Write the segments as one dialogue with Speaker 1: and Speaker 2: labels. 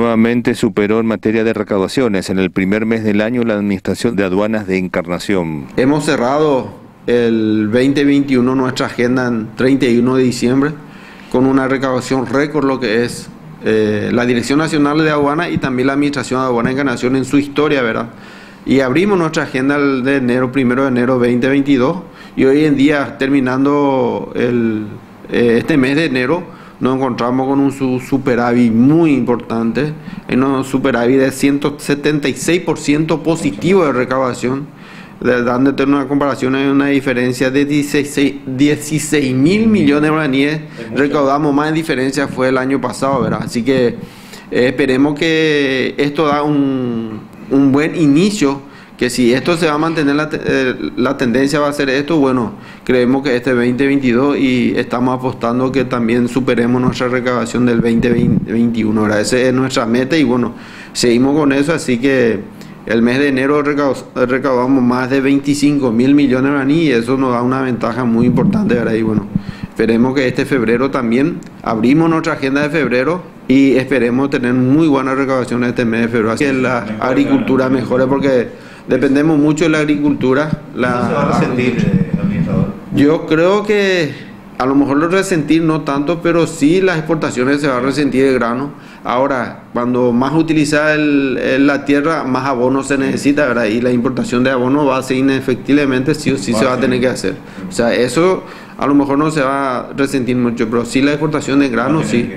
Speaker 1: Nuevamente superó en materia de recaudaciones en el primer mes del año la Administración de Aduanas de Encarnación.
Speaker 2: Hemos cerrado el 2021 nuestra agenda en 31 de diciembre con una recaudación récord lo que es eh, la Dirección Nacional de Aduanas y también la Administración de Aduanas de Encarnación en su historia, ¿verdad? Y abrimos nuestra agenda de enero, primero de enero 2022 y hoy en día terminando el, eh, este mes de enero nos encontramos con un superávit muy importante, en un superávit de 176% positivo de recaudación, dándote una comparación, hay una diferencia de 16, mil millones de guaraníes, recaudamos más en diferencia fue el año pasado, ¿verdad? Así que eh, esperemos que esto da un, un buen inicio que si esto se va a mantener, la, eh, la, tendencia va a ser esto, bueno, creemos que este 2022 y estamos apostando que también superemos nuestra recaudación del 2021, ¿verdad? Esa es nuestra meta y bueno, seguimos con eso, así que el mes de enero recaudamos más de 25 mil millones de maní y eso nos da una ventaja muy importante, ¿verdad? Y bueno, esperemos que este febrero también abrimos nuestra agenda de febrero y esperemos tener muy buena recaudación este mes de febrero. Así que la agricultura mejore porque dependemos mucho de la agricultura. La,
Speaker 1: se va a resentir, eh, administrador?
Speaker 2: Yo creo que a lo mejor lo resentir no tanto, pero sí las exportaciones se va a resentir el grano. Ahora, cuando más utiliza el, la tierra, más abono se necesita, ¿verdad? Y la importación de abono va a ser inefectivamente, sí o sí se va a tener que hacer. O sea, eso a lo mejor no se va a resentir mucho, pero sí la exportación de grano, sí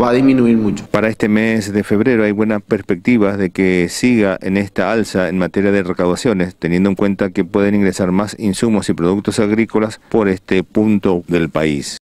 Speaker 2: va a disminuir mucho.
Speaker 1: Para este mes de febrero hay buenas perspectivas de que siga en esta alza en materia de recaudaciones, teniendo en cuenta que pueden ingresar más insumos y productos agrícolas por este punto del país.